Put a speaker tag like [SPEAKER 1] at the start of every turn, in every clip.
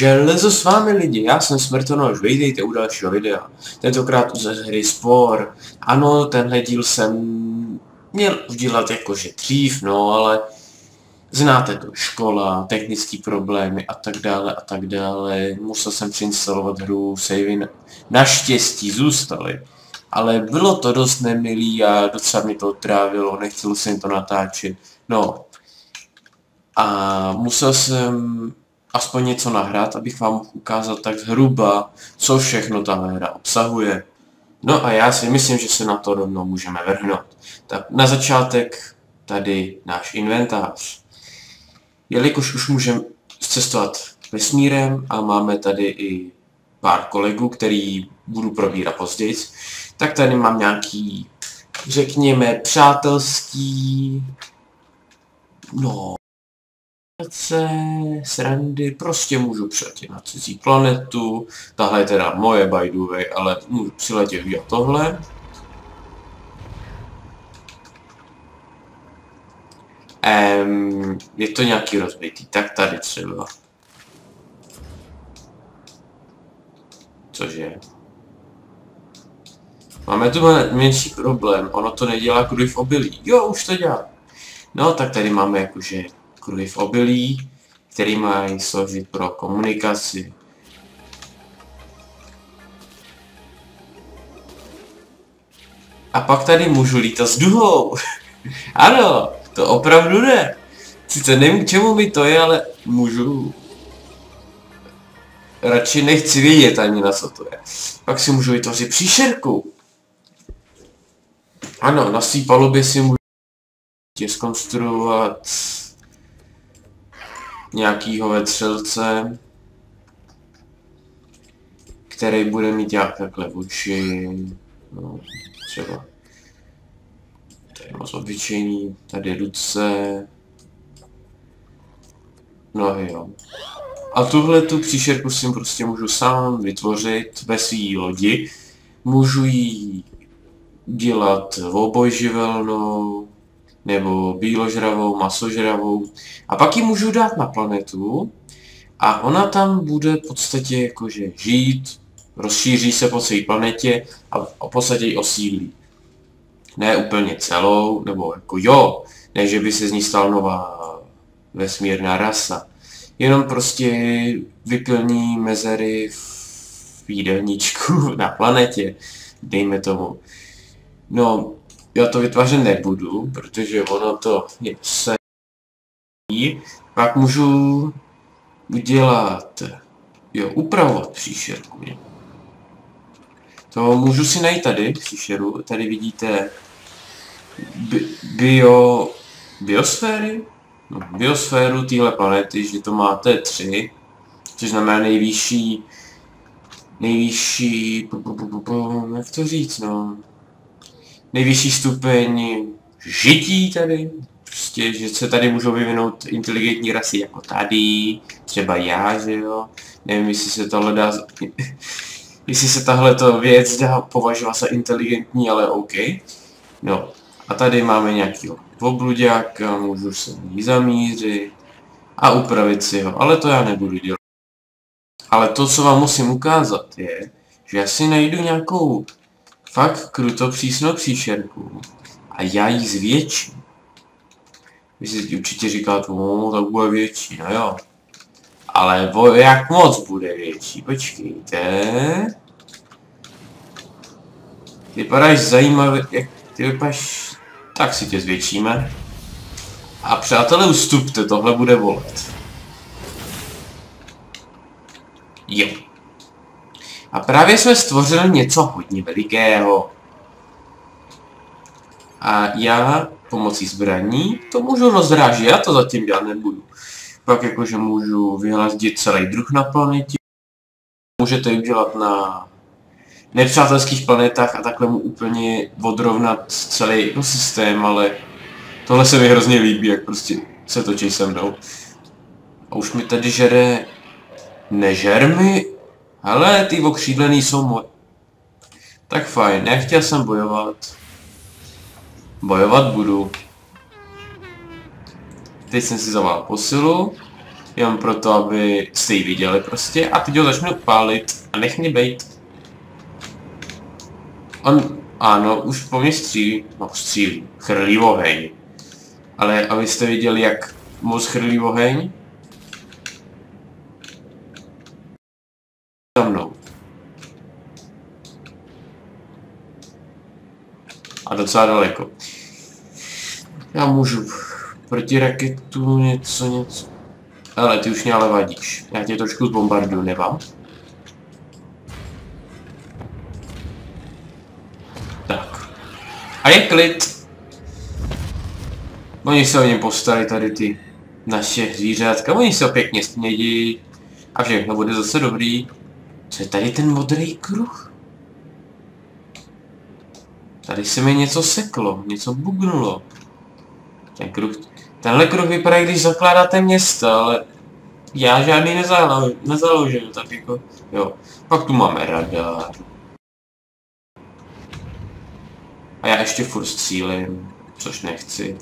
[SPEAKER 1] Železo s vámi lidi, já jsem Smrtonož, vejtejte u dalšího videa. Tentokrát ze hry Spor. Ano, tenhle díl jsem měl udělat jakože dřív, no ale znáte to, škola, technické problémy a tak dále a tak dále. Musel jsem přinstalovat hru, savey naštěstí zůstaly. Ale bylo to dost nemilý a docela mi to trávilo, nechtěl jsem to natáčet. No. A musel jsem aspoň něco nahrát, abych vám mohl ukázat tak zhruba, co všechno ta hra obsahuje. No a já si myslím, že se na to rovnou můžeme vrhnout. Tak na začátek tady náš inventář. Jelikož už můžeme cestovat vesmírem a máme tady i pár kolegů, který budu probírat později, tak tady mám nějaký, řekněme, přátelský, no, srandy, prostě můžu přiletět na cizí planetu, tahle je teda moje by the way, ale můžu přiletět udělat tohle. Um, je to nějaký rozbitý, tak tady třeba. Cože? Máme tu menší problém, ono to nedělá kruhy v obilí. Jo, už to dělá. No, tak tady máme jakože kruhy v obilí, který mají sloužit pro komunikaci. A pak tady můžu lítat s duhou. ano, to opravdu ne. Sice nevím, k čemu mi to je, ale můžu. Radši nechci vědět ani na co to je. Pak si můžu vytvořit příšerku. Ano, na svý palubě si můžu zkonstruovat nějakýho vetřelce, který bude mít nějak takhle oči, no, třeba tady moc obyčejný, tady ruce, nohy, jo. A tuhle tu příšerku si prostě můžu sám vytvořit ve své lodi. Můžu ji dělat obojživelnou, nebo bíložravou, masožravou. A pak ji můžu dát na planetu a ona tam bude v podstatě jakože žít, rozšíří se po celé planetě a v podstatě ji osídlí. Ne úplně celou, nebo jako jo, ne, že by se z ní stala nová vesmírná rasa. Jenom prostě vyplní mezery v jídelníčku na planetě, dejme tomu. No, já to vytvářet nebudu, protože ono to je se pak můžu udělat, jo, upravovat příšerku. To můžu si najít tady, příšeru, tady vidíte bi bio, biosféry, no, biosféru téhle planety, že to máte tři, což znamená nejvyšší, nejvyšší, jak to říct, no, nejvyšší stupeň žití tady, prostě, že se tady můžou vyvinout inteligentní rasy jako tady, třeba já, že jo, nevím, jestli se tohle dá, jestli se tahle věc dá považovat za inteligentní, ale OK. No, a tady máme nějakýho obluďáka, můžu se ní zamířit a upravit si ho, ale to já nebudu dělat. Ale to, co vám musím ukázat, je, že já si najdu nějakou fakt kruto přísnou příšerku a já ji zvětším. Vy si určitě říkáte, no, tak bude větší, no jo. Ale o, jak moc bude větší, počkejte. Ty vypadáš zajímavě, jak ty vypadáš, tak si tě zvětšíme. A přátelé, ustupte, tohle bude volet. Jo. A právě jsme stvořili něco hodně velikého. A já pomocí zbraní to můžu rozrážet, já to zatím dělat nebudu. Pak jakože můžu vyhlásit celý druh na planetě. Můžete udělat na nepřátelských planetách a takhle mu úplně odrovnat celý ekosystém, ale tohle se mi hrozně líbí, jak prostě se točí se mnou. A už mi tady žere... Nežer mi ale ty okřídlený jsou moje. Tak fajn, nechtěl jsem bojovat. Bojovat budu. Teď jsem si zavál posilu. Jenom proto, aby jste ji viděli prostě. A teď ho začnu pálit a nech mě bejt. On, ano, už po mě střílí, no střílí, chrlí oheň. Ale abyste viděli, jak moc chrlí oheň. Za mnou. A docela daleko. Já můžu proti raketu něco, něco. Ale ty už mě ale vadíš. Já tě trošku zbombarduju, nevám? Tak. A je klid. Oni se o ně postali tady ty naše zvířátka. Oni se pěkně smědí. A všechno bude zase dobrý. Co je tady ten modrý kruh? Tady se mi něco seklo, něco bugnulo. Ten kruh, tenhle kruh vypadá, když zakládáte město, ale já žádný nezalo, nezaložil, tak jako, jo. Pak tu máme radar. A já ještě furt střílím, což nechci.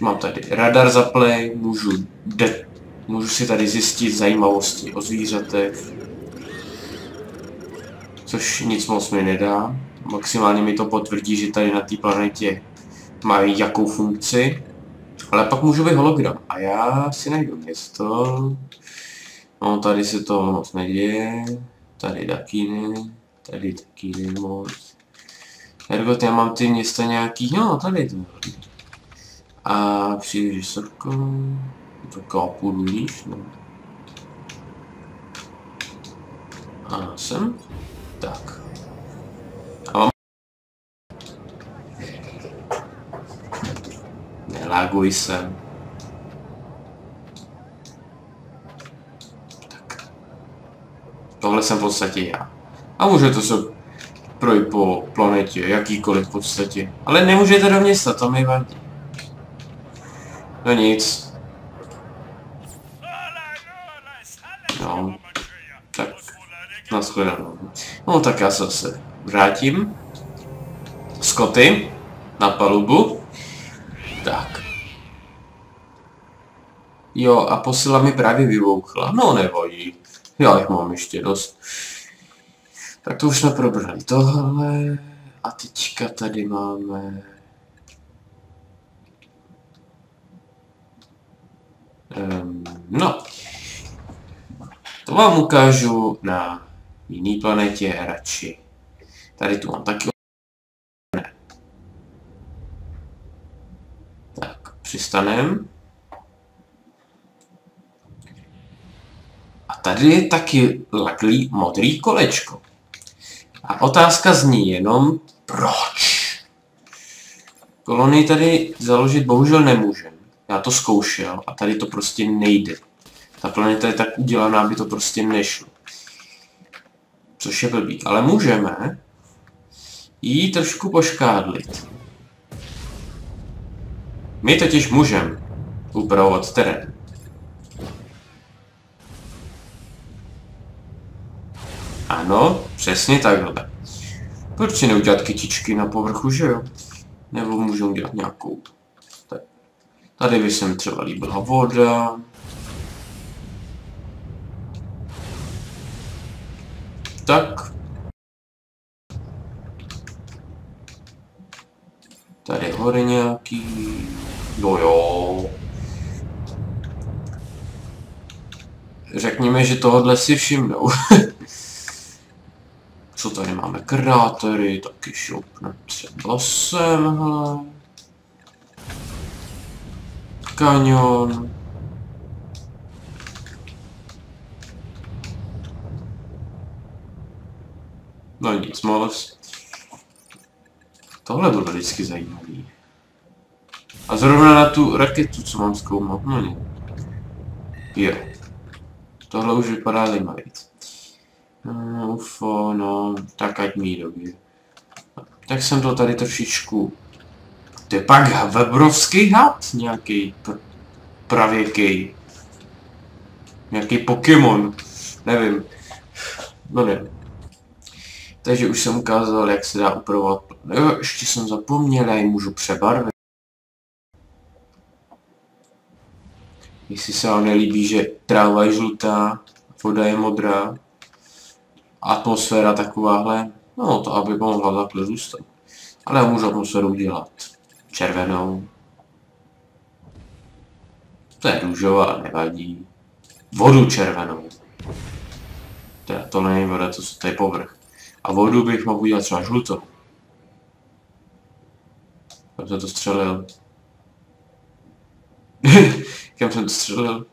[SPEAKER 1] Mám tady radar za play, můžu, de můžu si tady zjistit zajímavosti o zvířatech. Což nic moc mi nedá. Maximálně mi to potvrdí, že tady na té planetě mají jakou funkci. Ale pak můžu být hologram. A já si najdu město. No, tady se to moc neděje. Tady taky ne. Tady taky ne moc. Ergot, já mám ty města nějaký, no, tady to. A přijde vysoko. To kápu níž, no. A sem. Tak. Nelaguj se. Tak. Tohle jsem v podstatě já. A můžete se projít po planetě, jakýkoliv v podstatě. Ale nemůžete do města, to mi vadí. No nic. No. Tak. Naschledanou. No tak já se zase vrátím. Scotty. Na palubu. Tak. Jo, a posila mi právě vyvouchla. No nevadí. Já jich mám ještě dost. Tak to už jsme probrali tohle. A teďka tady máme... Um, no. To vám ukážu na jiný planetě radši. Tady tu mám taky přistanem. Tady je taky laklý modrý kolečko. A otázka zní jenom, proč? Kolonii tady založit bohužel nemůžem. Já to zkoušel a tady to prostě nejde. Ta planeta je tak udělaná, aby to prostě nešlo. Což je blbý. Ale můžeme jí trošku poškádlit. My totiž můžeme upravovat terén. Ano, přesně takhle. Proč si neudělat kytičky na povrchu, že jo? Nebo můžu udělat nějakou... Tady by se mi třeba líbila voda. Tak. Tady hory nějaký. No jo. Řekněme, že tohle si všimnou. Co tady máme? Krátery, taky šoupne třeba semhle. Kanion. No nic moc. Tohle bylo vždycky zajímavý. A zrovna na tu raketu, co mám zkoumat, no ne. Jo. Tohle už vypadá zajímavě. Uh, UFO, no, tak ať mi dobře. Tak jsem to tady trošičku... To je pak webrovský had, nějaký pr pravěký. Nějaký Pokémon, nevím. No nevím. Takže už jsem ukázal, jak se dá upravovat. Jo, ještě jsem zapomněl, já ji můžu přebarvit. Jestli se vám nelíbí, že tráva je žlutá, voda je modrá, atmosféra takováhle, no to aby mohla takhle zůstat. Ale já můžu atmosféru udělat červenou. To je růžová, nevadí. Vodu červenou. Teda to není voda, to, je povrch. A vodu bych mohl udělat třeba žlutou. Kam jsem to střelil? Kam jsem to střelil?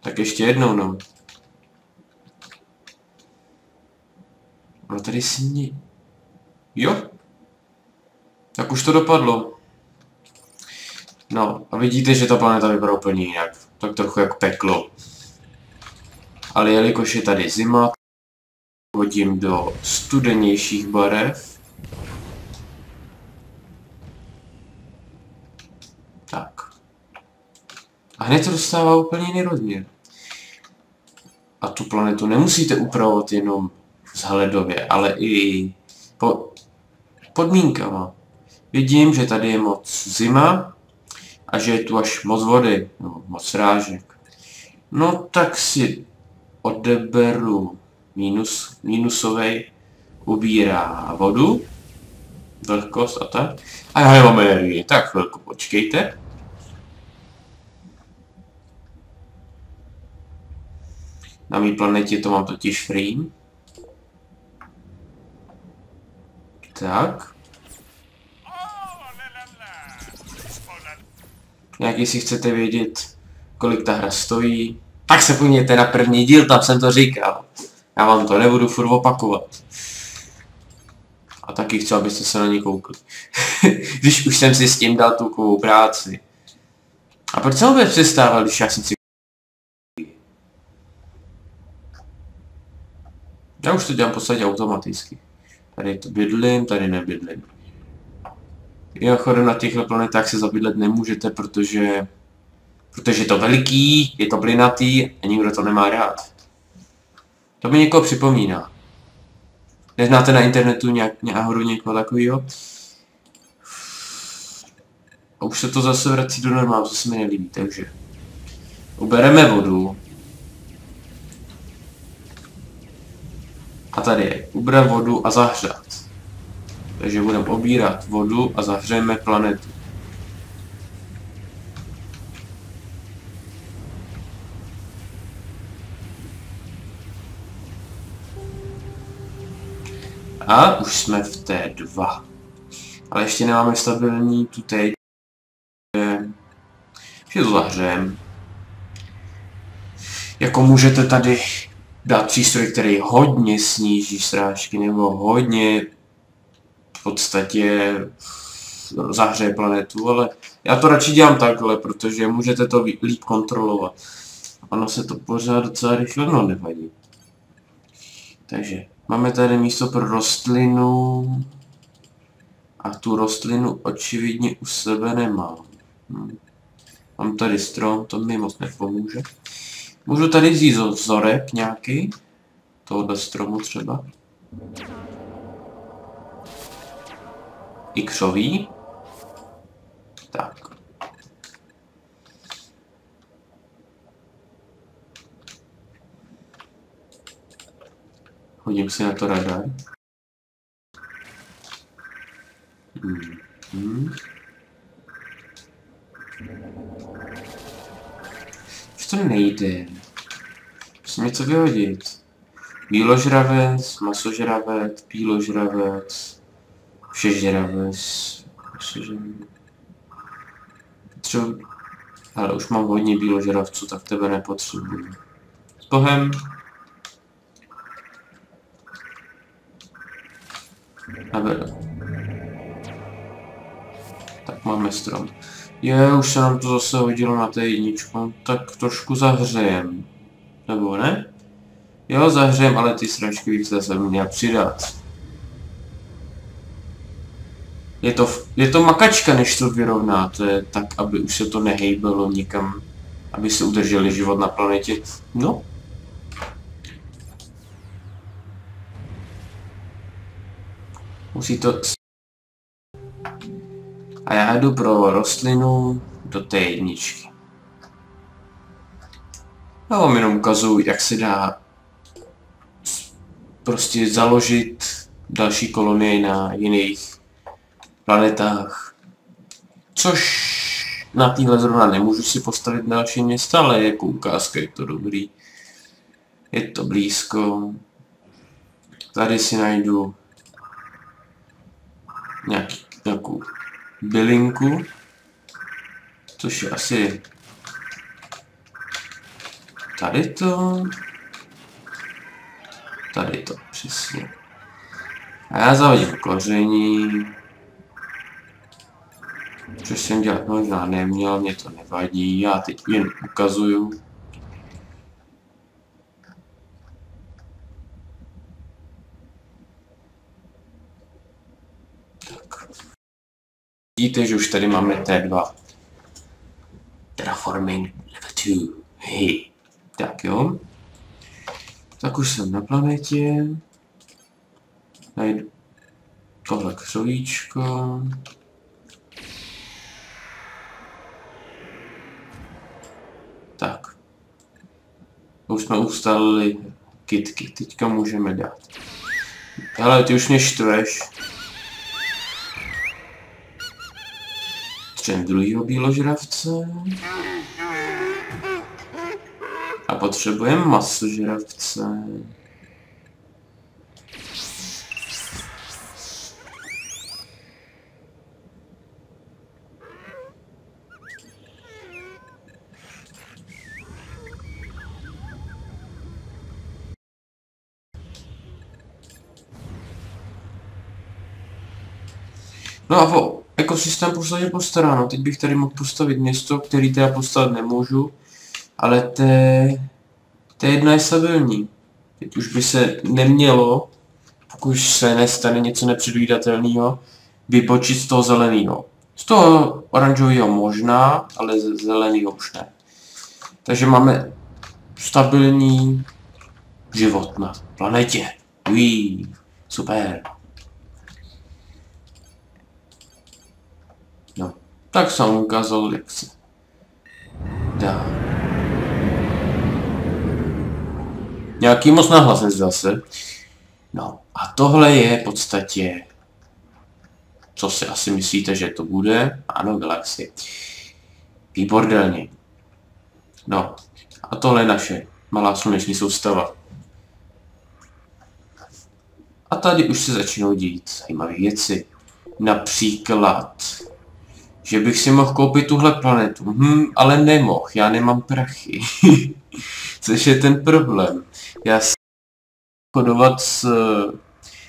[SPEAKER 1] Tak ještě jednou, no. No tady sní. Jo. Tak už to dopadlo. No, a vidíte, že ta planeta vypadá úplně jinak. Tak trochu jak peklo. Ale jelikož je tady zima, hodím do studenějších barev. Tak. A hned to dostává úplně jiný rozměr. A tu planetu nemusíte upravovat jenom vzhledově, ale i po podmínkama. Vidím, že tady je moc zima a že je tu až moc vody, no, moc srážek. No tak si odeberu minus, minusovej, ubírá vodu, vlhkost a tak. A já mám energii, tak chvilku počkejte. Na mý planetě to mám totiž free. Tak. Jak jestli chcete vědět, kolik ta hra stojí, tak se podívejte na první díl, tam jsem to říkal. Já vám to nebudu furt opakovat. A taky chci, abyste se na ní koukli. když už jsem si s tím dal tu práci. A proč jsem vůbec přestával, když já jsem si... Já už to dělám v podstatě automaticky. Tady to bydlím, tady nebydlím. Mimochodem na těchto planetách se zabydlet nemůžete, protože protože je to veliký, je to plynatý a nikdo to nemá rád. To mi někoho připomíná. Neznáte na internetu nějak, náhodou někoho takového? A už se to zase vrací do normálu, co se mi nelíbí, takže... Ubereme vodu. A tady je ubrat vodu a zahřát. Takže budeme obírat vodu a zahřejeme planetu. A už jsme v té 2. Ale ještě nemáme stabilní tu teď. Že to zahřejem. Jako můžete tady dát přístroj, který hodně sníží srážky, nebo hodně v podstatě zahřeje planetu, ale já to radši dělám takhle, protože můžete to líp kontrolovat. Ono se to pořád docela rychle, no nevadí. Takže Máme tady místo pro rostlinu. A tu rostlinu očividně u sebe nemám. Hm. Mám tady strom, to mi moc nepomůže. Můžu tady vzít vzorek nějaký. Tohoto stromu třeba. Ikřový. Tak. Hodím si na to radar. Hmm. Hmm. To nejde. Musím něco vyhodit. Bíložravec, masožravec, bíložravec, všežravec, všežravec. Třeba... Ale už mám hodně bíložravců, tak tebe nepotřebuji. S Bohem. Neberu. Tak máme strom. Je, už se nám to zase hodilo na té jedničku. Tak trošku zahřejem. Nebo ne? Jo, zahřejem, ale ty sračky bych zase měl přidat. Je to, je to makačka, než to vyrovnáte, tak aby už se to nehejbalo nikam, aby se udrželi život na planetě. No, Musí to... A já jdu pro rostlinu do té jedničky. Já vám jenom ukazuju, jak se dá prostě založit další kolonie na jiných planetách. Což na téhle zrovna nemůžu si postavit další města, ale jako ukázka je to dobrý. Je to blízko. Tady si najdu nějaký, nějakou bylinku, což je asi tady to, tady to, přesně. A já zahodím koření, což jsem dělat možná neměl, mě to nevadí, já teď jen ukazuju. Tak. Vidíte, že už tady máme T2. Terraforming level 2. Hej. Tak jo. Tak už jsem na planetě. Najdu tohle křovíčko. Tak. Už jsme ustalili kitky, teďka můžeme dát. Ale ty už mě štveš. Střem druhýho bíložravce. Potřebujeme masožravce. No a o ekosystém posledně postaráno. Teď bych tady mohl postavit město, který teda postavit nemůžu, ale té, té jedna je stabilní. Teď už by se nemělo, pokud se nestane něco nepředvídatelného, vypočít z toho zeleného. Z toho oranžového možná, ale ze zeleného už ne. Takže máme stabilní život na planetě. Ují, super. No, tak jsem ukázal, jak se dá. Nějaký moc nahlas nezdal se. No, a tohle je v podstatě, co si asi myslíte, že to bude? Ano, galaxie. Výbordelně. No, a tohle je naše malá sluneční soustava. A tady už se začínají dít zajímavé věci. Například že bych si mohl koupit tuhle planetu. Hm, ale nemohl, já nemám prachy. Což je ten problém. Já si chodovat s uh,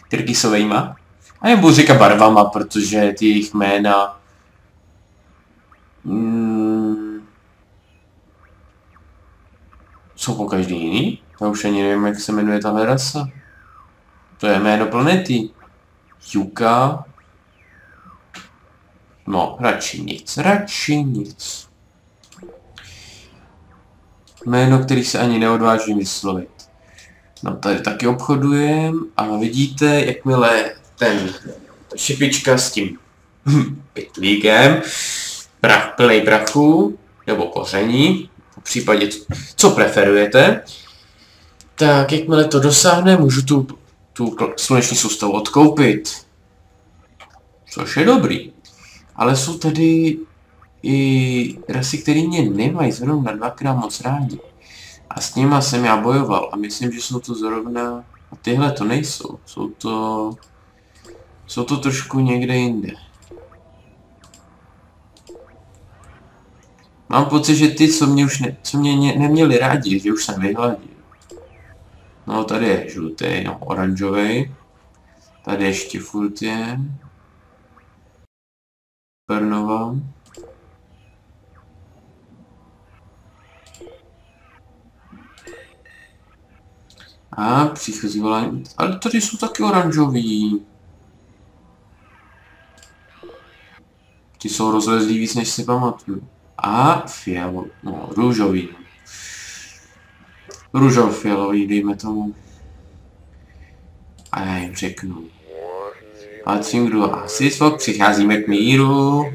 [SPEAKER 1] Tyrkisovejma. A budu říkat barvama, protože ty jejich jména... Mm, jsou po každý jiný. Já už ani nevím, jak se jmenuje ta rasa. To je jméno planety. Yuka, No, radši nic, radši nic. Jméno, který se ani neodvážím vyslovit. No tady taky obchodujem a vidíte, jakmile ten šipička s tím pitlíkem, prach, plnej prachu, nebo koření, v případě, co preferujete, tak jakmile to dosáhne, můžu tu, tu sluneční soustavu odkoupit. Což je dobrý. Ale jsou tady i rasy, které mě nemají zrovna dvakrát moc rádi. A s nima jsem já bojoval a myslím, že jsou to zrovna... A tyhle to nejsou. Jsou to... Jsou to trošku někde jinde. Mám pocit, že ty, co mě už ne, co mě ne, neměli rádi, že už jsem vyhladil. No, tady je žlutý, no, oranžový. Tady ještě furt je. Supernova A příchozí volání. Ale tady jsou taky oranžový. Ty jsou rozlezlí víc, než si pamatuju. A fialo, no, růžový. Růžov fialový, dejme tomu. A já jim řeknu. Patřím kdo asi svok, přicházíme k míru.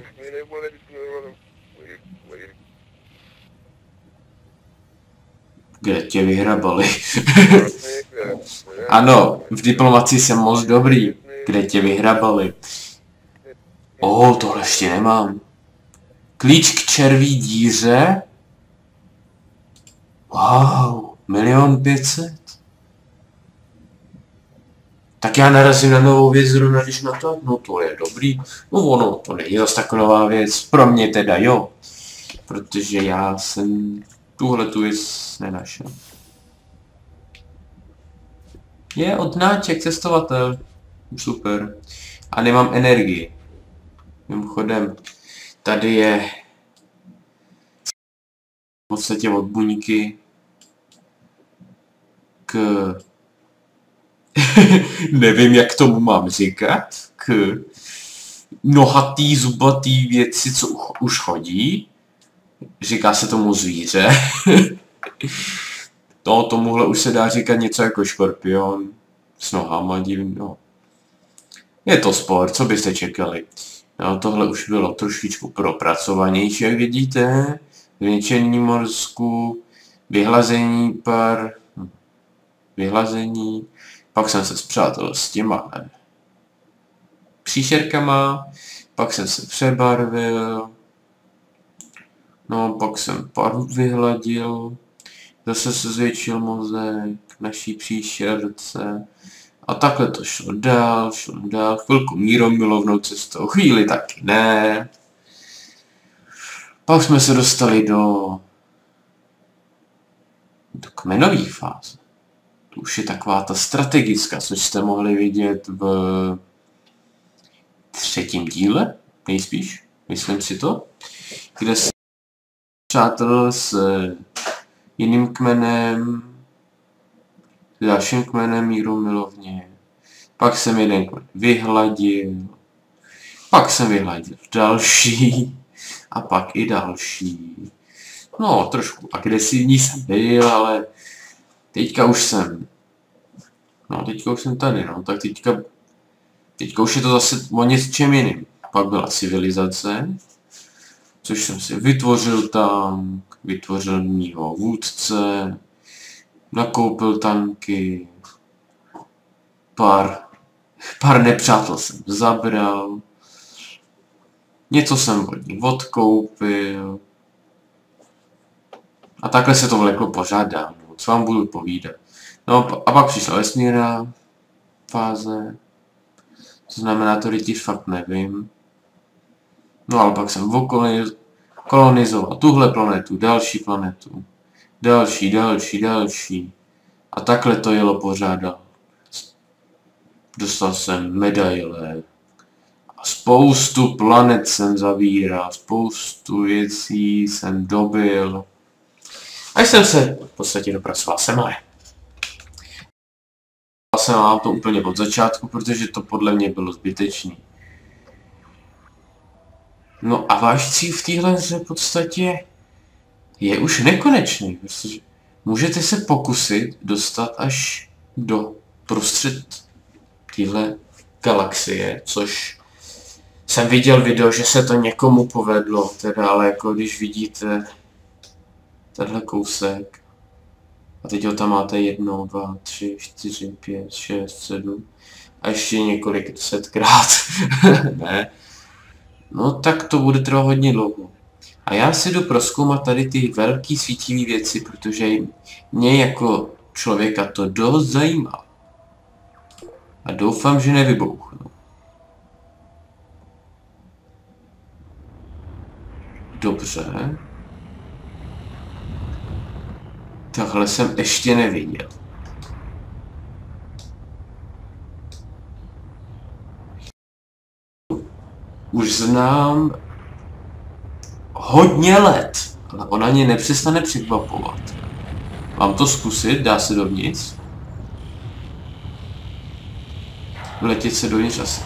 [SPEAKER 1] Kde tě vyhrabali? ano, v diplomaci jsem moc dobrý. Kde tě vyhrabali? O, oh, tohle ještě nemám. Klíč k červí díře? Wow, milion pětset? Tak já narazím na novou věc zrovna, když na to, no to je dobrý. No ono, to není zase tak nová věc, pro mě teda jo. Protože já jsem tuhle tu věc nenašel. Je odnáček, cestovatel. Super. A nemám energii. Mimochodem, tady je v podstatě od buňky k nevím, jak tomu mám říkat, k nohatý, zubatý věci, co už chodí. Říká se tomu zvíře. no, tomuhle už se dá říkat něco jako škorpion. S nohama divný, no. Je to sport, co byste čekali? No, tohle už bylo trošičku propracovanější, jak vidíte. Zvětšení morsku, vyhlazení par, hm, vyhlazení, pak jsem se zpřátel s těma příšerkama, pak jsem se přebarvil, no pak jsem paru vyhladil, zase se zvětšil mozek naší příšerce a takhle to šlo dál, šlo dál, chvilku míromilovnou cestou, chvíli taky ne. Pak jsme se dostali do, do kmenové fáze to už je taková ta strategická, což jste mohli vidět v třetím díle, nejspíš, myslím si to, kde se přátel s jiným kmenem, s dalším kmenem míru milovně. Pak jsem jeden kmen vyhladil, pak jsem vyhladil další a pak i další. No, trošku agresivní jsem byl, ale Teďka už jsem. No, teďka už jsem tady, no, tak teďka, teďka už je to zase o něčem jiným. Pak byla civilizace, což jsem si vytvořil tam, vytvořil mýho vůdce, nakoupil tanky, pár, pár nepřátel jsem zabral, něco jsem od nich odkoupil, a takhle se to vleklo pořád dál co vám budu povídat. No a pak přišla vesmírná fáze, to znamená, to rytíř fakt nevím. No ale pak jsem kolonizoval tuhle planetu, další planetu, další, další, další. A takhle to jelo pořád Dostal jsem medaile. A spoustu planet jsem zavíral, spoustu věcí jsem dobil. A jsem se v podstatě dopracoval sem ale. jsem vám to úplně od začátku, protože to podle mě bylo zbytečný. No a váš cíl v téhle hře v podstatě je už nekonečný, protože můžete se pokusit dostat až do prostřed téhle galaxie, což jsem viděl video, že se to někomu povedlo, teda ale jako když vidíte tenhle kousek. A teď ho tam máte jedno, dva, tři, čtyři, pět, šest, sedm. A ještě několik setkrát. ne. No tak to bude trvat hodně dlouho. A já si jdu proskoumat tady ty velký svítivé věci, protože mě jako člověka to dost zajímá. A doufám, že nevybouchnu. Dobře. Tohle jsem ještě neviděl. Už znám hodně let, ale ona mě nepřestane překvapovat. Mám to zkusit? Dá se dovnitř? Letět se dovnitř asi.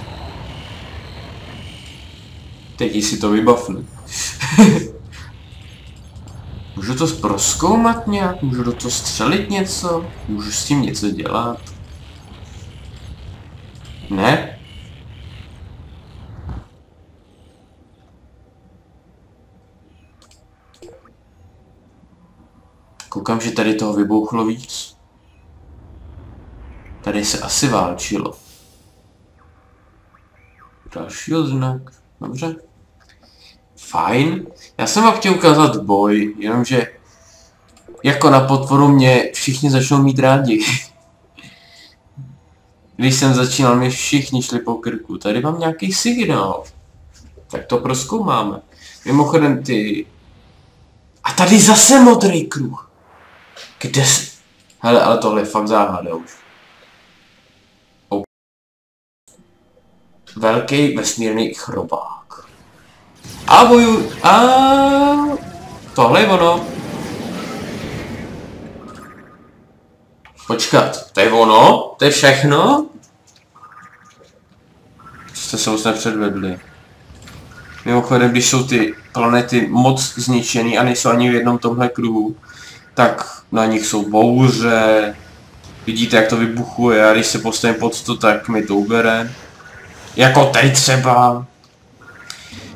[SPEAKER 1] Teď si to vybavnu. Můžu to zproskoumat nějak? Můžu do toho střelit něco? Můžu s tím něco dělat? Ne? Koukám, že tady toho vybouchlo víc. Tady se asi válčilo. Další znak. Dobře. Fajn. Já jsem vám chtěl ukázat boj, jenomže jako na podporu mě všichni začnou mít rádi. Když jsem začínal, mě všichni šli po krku. Tady mám nějaký signál. Tak to proskoumáme. Mimochodem ty... A tady zase modrý kruh. Kde se... Hele, ale tohle je fakt záhada už. Velký vesmírný chrobák. A boju... A... Tohle je ono. Počkat, to je ono? To je všechno? Jste se moc nepředvedli. Mimochodem, když jsou ty planety moc zničený a nejsou ani v jednom tomhle kruhu, tak na nich jsou bouře, vidíte jak to vybuchuje a když se postavím pod to, tak mi to ubere. Jako teď třeba.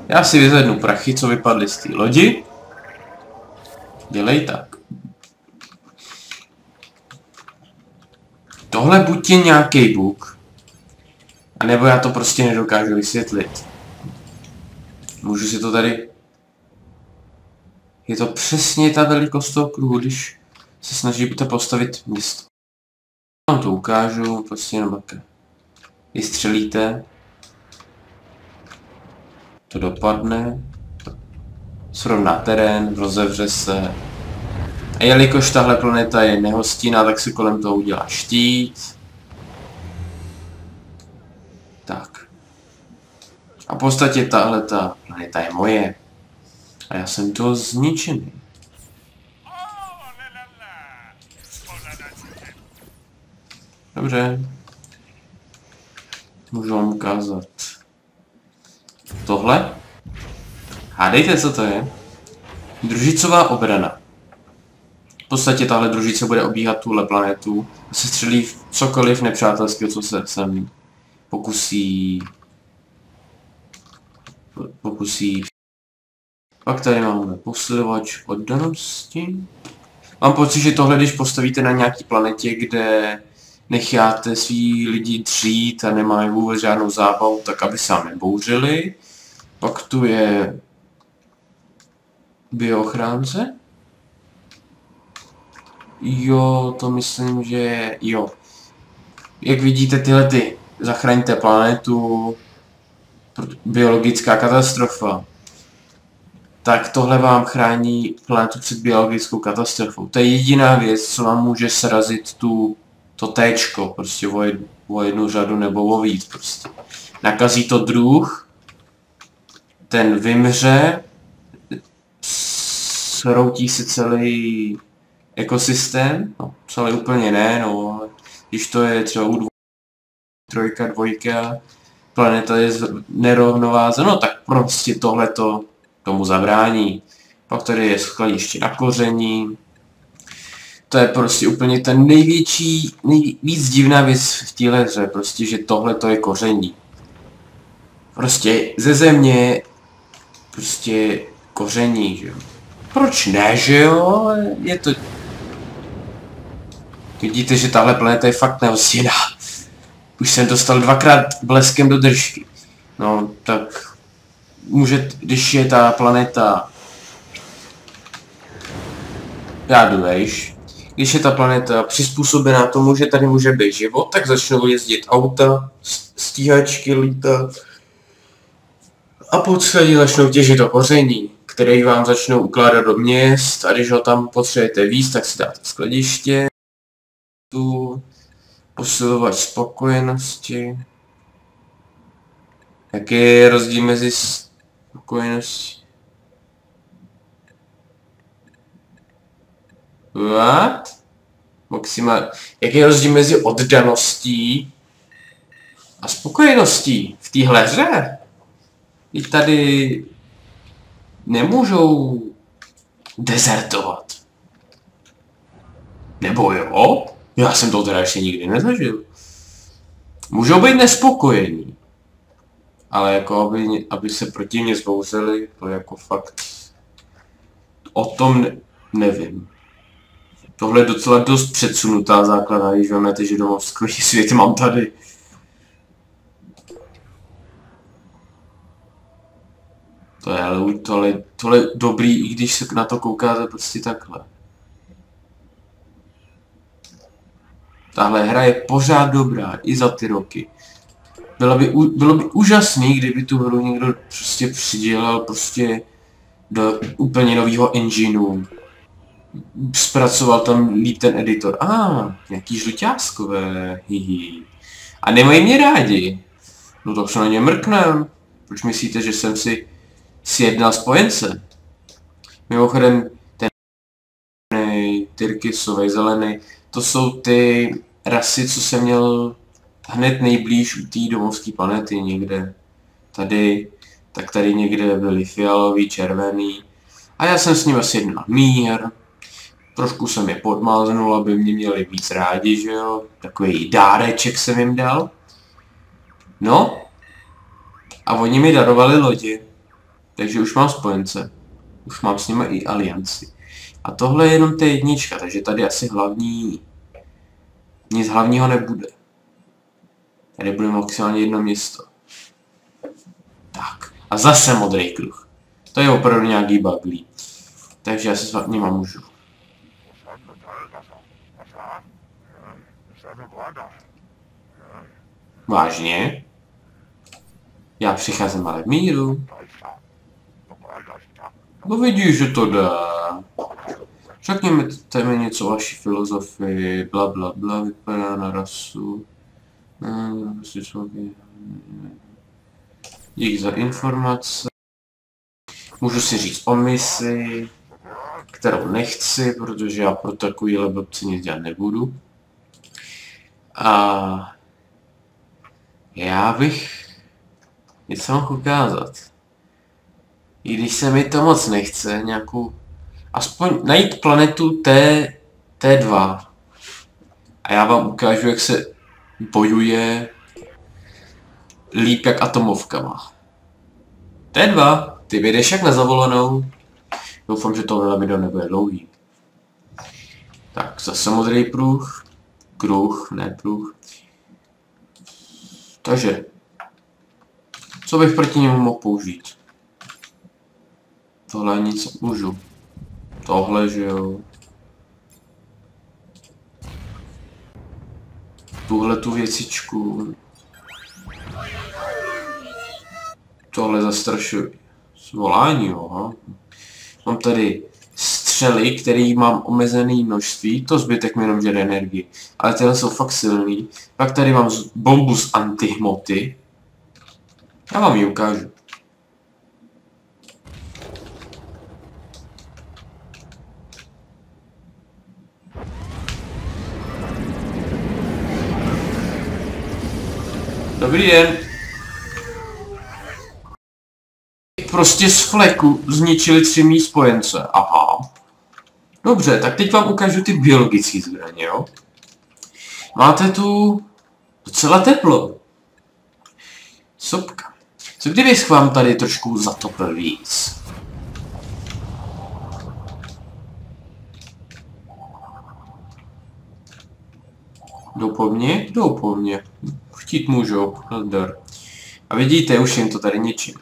[SPEAKER 1] Já si vyzvednu prachy, co vypadly z té lodi. Dělej tak. Tohle buď je nějaký bug, a nebo já to prostě nedokážu vysvětlit. Můžu si to tady... Je to přesně ta velikost toho kruhu, když se snažíte postavit město. Vám to ukážu, prostě jenom také. Vystřelíte. To dopadne. Srovná terén, rozevře se. A jelikož tahle planeta je nehostinná, tak se kolem toho udělá štít. Tak. A v podstatě tahle ta planeta je moje. A já jsem to zničený. Dobře. Můžu vám ukázat. Tohle? Hádejte, co to je? Družicová obrana. V podstatě tahle družice bude obíhat tuhle planetu a se střelí v cokoliv nepřátelského, co se sem pokusí... Pokusí... Pak tady máme posilovač oddanosti. Mám pocit, že tohle, když postavíte na nějaký planetě, kde necháte svý lidi dřít a nemají vůbec žádnou zábavu, tak aby se nebouřili. Pak tu je biochránce. Jo, to myslím, že jo. Jak vidíte tyhle ty, zachraňte planetu, biologická katastrofa. Tak tohle vám chrání planetu před biologickou katastrofou. To je jediná věc, co vám může srazit tu, to téčko, prostě o, jed, o jednu řadu nebo o víc prostě. Nakazí to druh, ten vymře, sroutí si celý ekosystém, no, celý úplně ne, no, když to je třeba u dvou, trojka, dvojka, planeta je nerovnováze, no tak prostě tohle to tomu zabrání. Pak tady je skladiště na koření. To je prostě úplně ten největší, nejvíc divná věc v téhle hře, prostě, že tohle to je koření. Prostě ze země, prostě koření, že jo. Proč ne, že jo? Je to Vidíte, že tahle planeta je fakt neostěná. Už jsem dostal dvakrát bleskem do držky. No, tak může, když je ta planeta rádu vejš, když je ta planeta přizpůsobená tomu, že tady může být život, tak začnou jezdit auta, stíhačky lítat a podstatě začnou těžit to koření, které vám začnou ukládat do měst a když ho tam potřebujete víc, tak si dáte skladiště tu posilovat spokojenosti. Jaký je rozdíl mezi spokojeností? What? Maxima... Jaký je rozdíl mezi oddaností a spokojeností v téhle hře? I tady nemůžou dezertovat. Nebo jo? Já jsem to teda ještě nikdy nezažil. Můžou být nespokojení. Ale jako aby, aby se proti mě zbouzeli, to jako fakt... O tom ne, nevím. Tohle je docela dost předsunutá základa, když vezmete, že domovský svět mám tady. To je ale tohle, tohle dobrý, i když se na to koukáte prostě takhle. Tahle hra je pořád dobrá, i za ty roky. Bylo by, bylo by úžasný, kdyby tu hru někdo prostě přidělal prostě do úplně nového engineu. Zpracoval tam líp ten editor. A, ah, nějaký žluťáskové, hihi. A nemají mě rádi. No tak se na ně mrknem. Proč myslíte, že jsem si sjednal spojence? Mimochodem, ten tyrkysový, zelený, to jsou ty rasy, co jsem měl hned nejblíž u té domovské planety někde. Tady, tak tady někde byly fialový, červený. A já jsem s nimi sjednal mír. Trošku jsem je podmáznul, aby mě měli víc rádi, že jo. Takový dáreček jsem jim dal. No. A oni mi darovali lodi. Takže už mám spojence. Už mám s nimi i alianci. A tohle je jenom ta jednička, takže tady asi hlavní... Nic hlavního nebude. Tady bude maximálně jedno město. Tak. A zase modrý kruh. To je opravdu nějaký baglí. Takže já se s nima můžu. Vážně? Já přicházím ale v míru. No vidíš, že to dá. Řekněte mi něco o vaší filozofii, bla bla bla, vypadá na rasu. Díky za informace. Můžu si říct o misi, kterou nechci, protože já pro takovýhle blbci nic dělat nebudu. A já bych něco mohl ukázat. I když se mi to moc nechce, nějakou... Aspoň najít planetu T, T2. A já vám ukážu, jak se bojuje líp jak atomovkama. T2, ty vyjdeš jak na zavolenou. Doufám, že tohle video nebude dlouhý. Tak, zase modrý pruh. Kruh, ne pruh. Takže, co bych proti němu mohl použít? Tohle nic můžu. Tohle, že jo. tuhle tu věcičku. Tohle zastrašuje. Zvolání, jo. Mám tady střely, který mám omezený množství, to zbytek mi jenom žere energii. Ale tyhle jsou fakt silný. Pak tady mám bombu z antihmoty. Já vám ji ukážu. Dobrý den. Prostě z fleku zničili tři mý spojence. Aha. Dobře, tak teď vám ukážu ty biologické zbraně, jo? Máte tu docela teplo. Sopka. Co kdybych vám tady trošku zatopil víc? Jdou po mně? Jdou po mně. Chtít můžou, dar. A vidíte, už jim to tady ničím.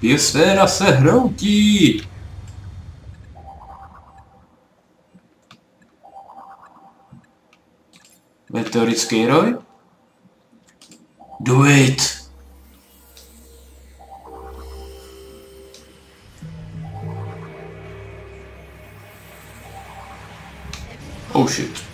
[SPEAKER 1] Biosféra se hroutí! Meteorický roj? Do it! Oh shit.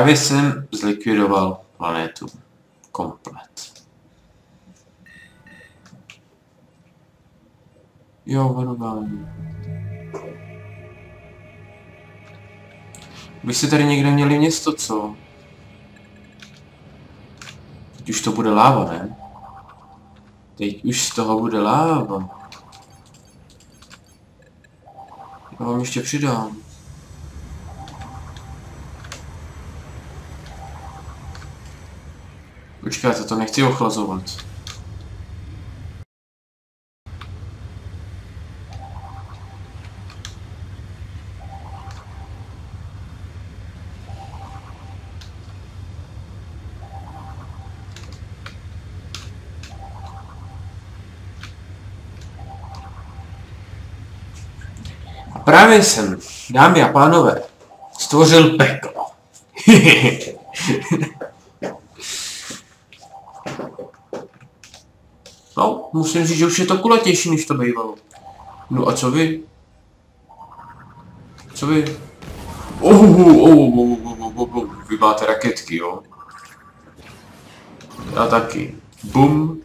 [SPEAKER 1] Právě jsem zlikvidoval planetu komplet. Jo, varování. Vy jste tady někde měli město, co? Teď už to bude láva, ne? Teď už z toho bude láva. Já vám ještě přidám. Počkejte, to nechci ochlazovat. A právě jsem, dámy a pánové, stvořil peklo. musím říct, že už je to kulatější, než to bývalo. No a co vy? Co vy? Oh, oh, oh, oh, oh, oh, oh. Vy máte raketky, jo? Já taky. Bum.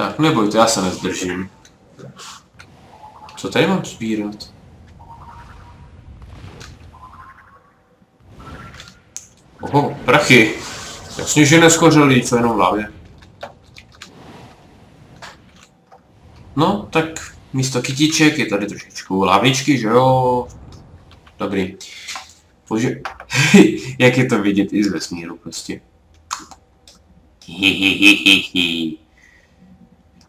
[SPEAKER 1] Tak, nebojte, já se nezdržím. Co tady mám sbírat? Oho, prachy. Jasně, že neschořelý, co jenom v hlavě. No, tak místo kytiček je tady trošičku lavičky, že jo? Dobrý. Bože, jak je to vidět i z vesmíru prostě.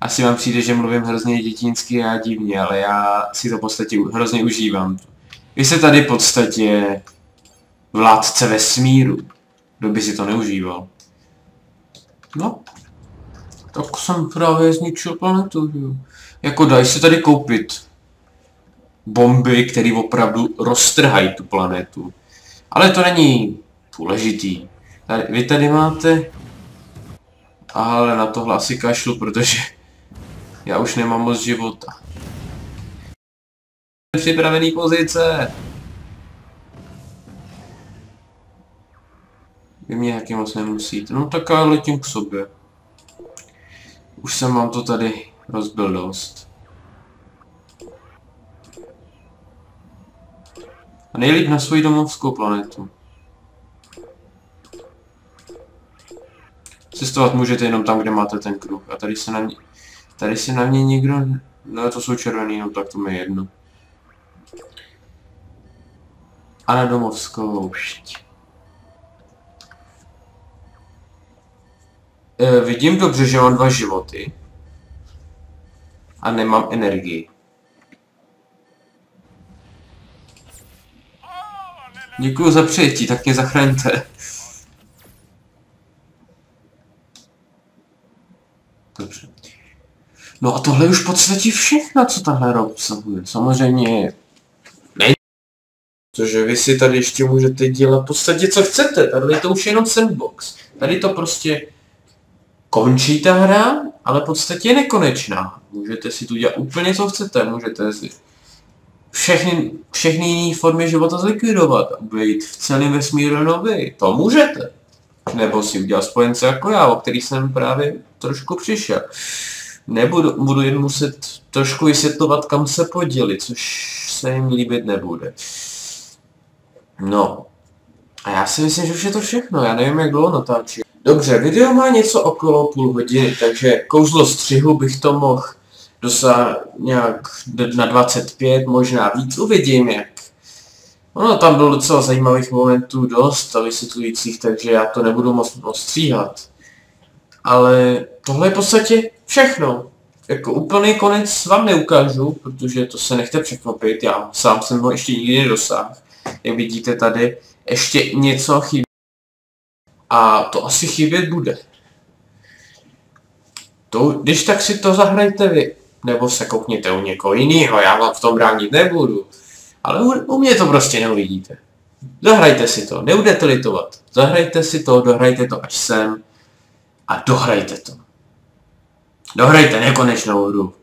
[SPEAKER 1] Asi vám přijde, že mluvím hrozně dětinsky a divně, ale já si to v podstatě hrozně užívám. Vy jste tady v podstatě vládce vesmíru. Kdo by si to neužíval? No. Tak jsem právě zničil planetu, jo. Jako dají se tady koupit bomby, které opravdu roztrhají tu planetu. Ale to není důležitý. Tady, vy tady máte... Ale na tohle asi kašlu, protože já už nemám moc života. Připravený pozice. Vy mě jaký moc nemusíte. No tak já letím k sobě. Už jsem vám to tady rozbil dost. A nejlíp na svoji domovskou planetu. Cestovat můžete jenom tam, kde máte ten kruh. A tady se na ně... Tady se na mě nikdo... No to jsou červený, no tak to mi je jedno. A na domovskou. E, vidím dobře, že mám dva životy. A nemám energii. Děkuji za přijetí, tak mě zachraňte. Dobře. No a tohle je už v podstatě všechno, co ta hra obsahuje. Samozřejmě ne, protože vy si tady ještě můžete dělat v podstatě co chcete. Tady je to už jenom sandbox. Tady to prostě končí ta hra, ale v podstatě je nekonečná. Můžete si tu dělat úplně co chcete, můžete si všechny, všechny jiné formy života zlikvidovat a být v celém vesmíru nový. To můžete. Nebo si udělat spojence jako já, o který jsem právě trošku přišel nebudu, budu jen muset trošku vysvětlovat, kam se podělit, což se jim líbit nebude. No. A já si myslím, že už je to všechno, já nevím, jak dlouho natáčí. Dobře, video má něco okolo půl hodiny, takže kouzlo střihu bych to mohl dosáhnout nějak na 25, možná víc, uvidím jak. Ono tam bylo docela zajímavých momentů dost a vysvětlujících, takže já to nebudu moc, moc stříhat. Ale tohle je v podstatě všechno. Jako úplný konec vám neukážu, protože to se nechte překvapit, já sám jsem ho ještě nikdy nedosáhl. Jak vidíte tady, ještě něco chybí. A to asi chybět bude. To, když tak si to zahrajte vy. Nebo se koukněte u někoho jiného, já vám v tom bránit nebudu. Ale u, u mě to prostě neuvidíte. Zahrajte si to, nebudete litovat. Zahrajte si to, dohrajte to až sem a dohrajte to. Dohrajte nekonečnou hru.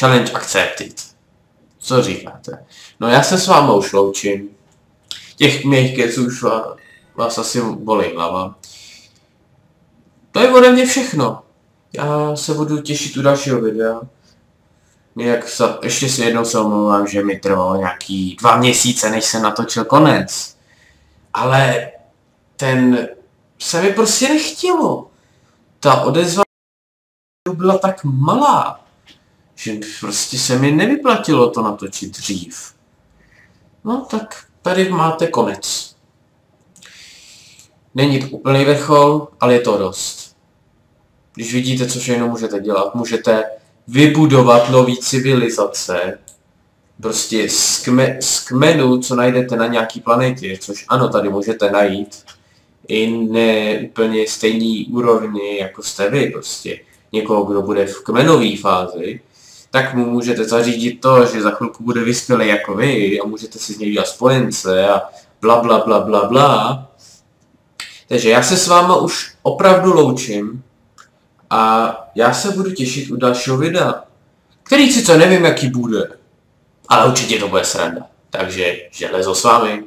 [SPEAKER 1] Challenge accepted. Co říkáte? No já se s vámi už loučím. těch mých keců už vás, asi bolí hlava. To je ode mě všechno. Já se budu těšit u dalšího videa. Jak se, ještě si jednou se omlouvám, že mi trvalo nějaký dva měsíce, než se natočil konec. Ale ten se mi prostě nechtělo. Ta odezva byla tak malá, že prostě se mi nevyplatilo to natočit dřív. No tak tady máte konec. Není to úplný vrchol, ale je to dost. Když vidíte, co všechno můžete dělat, můžete vybudovat nový civilizace, prostě z, kme, z kmenu, co najdete na nějaký planetě, což ano, tady můžete najít, i ne úplně stejný úrovni, jako jste vy, prostě někoho, kdo bude v kmenové fázi, tak mu můžete zařídit to, že za chvilku bude vyspělý jako vy a můžete si z něj dělat spojence a bla bla bla bla bla. Takže já se s váma už opravdu loučím a já se budu těšit u dalšího videa, který sice nevím, jaký bude, ale určitě to bude sranda. Takže železo s vámi.